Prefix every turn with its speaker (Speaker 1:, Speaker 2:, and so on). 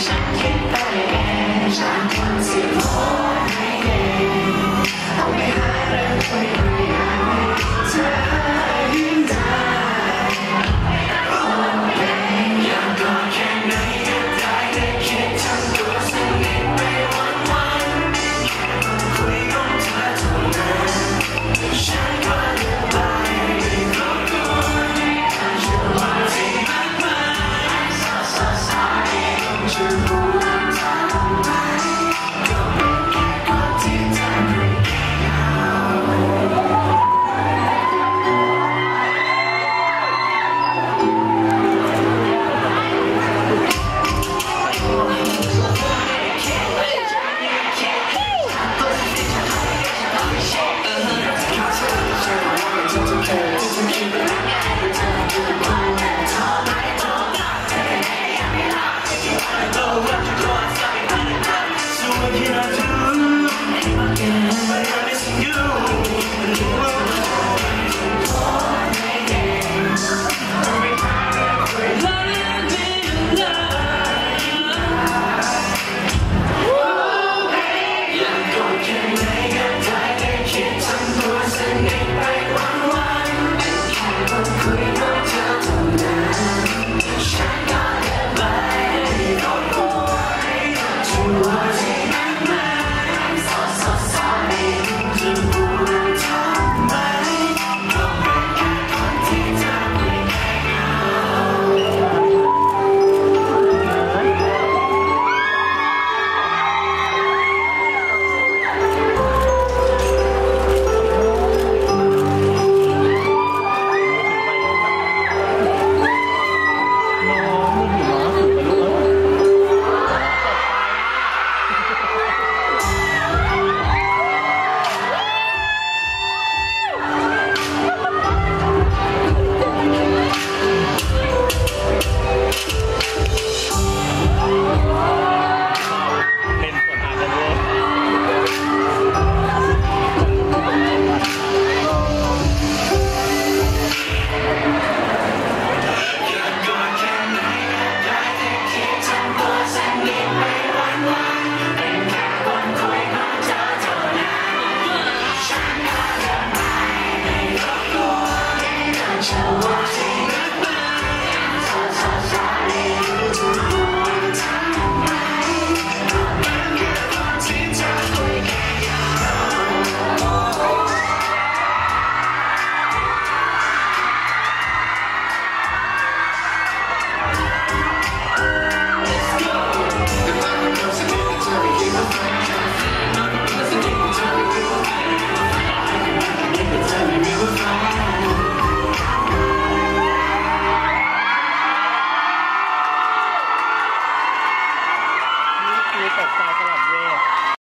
Speaker 1: Keep on your